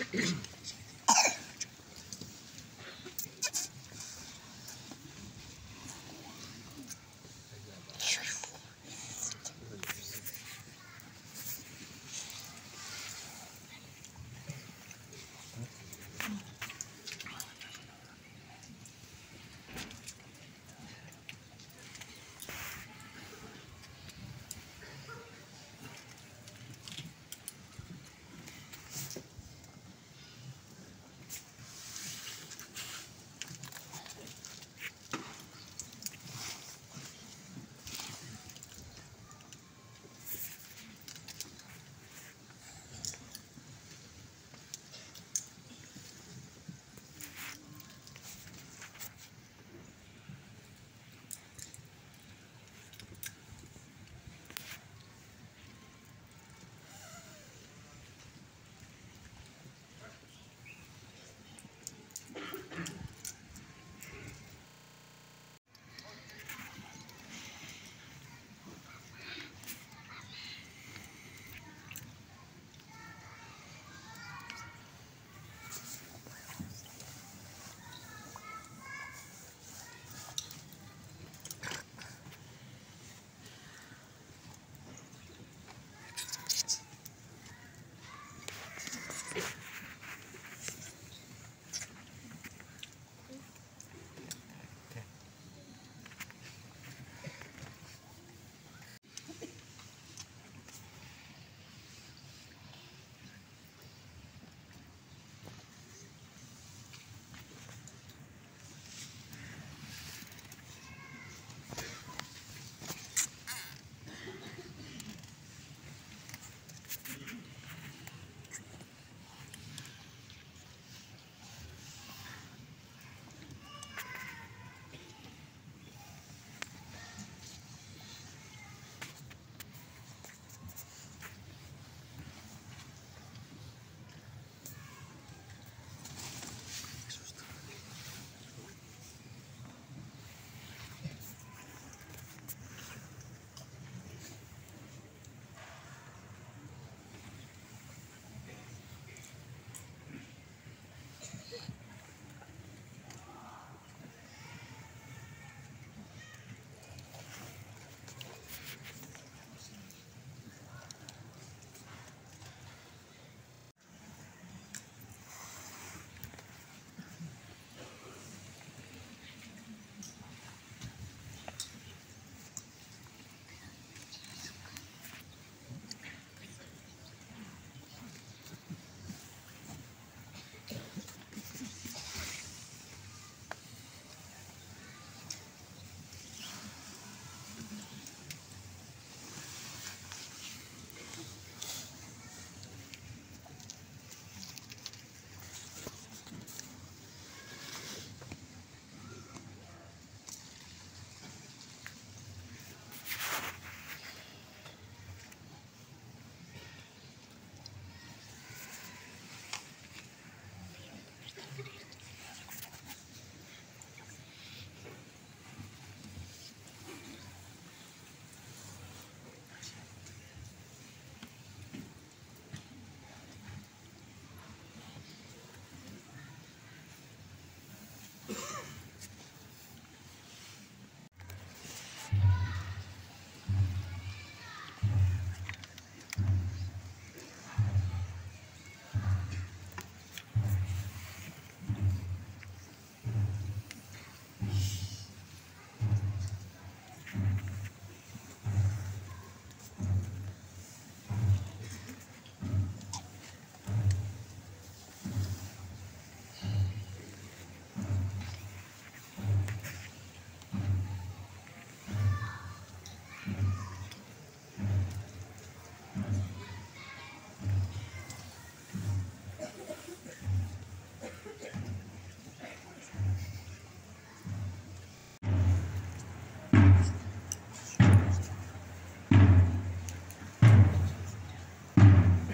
excuse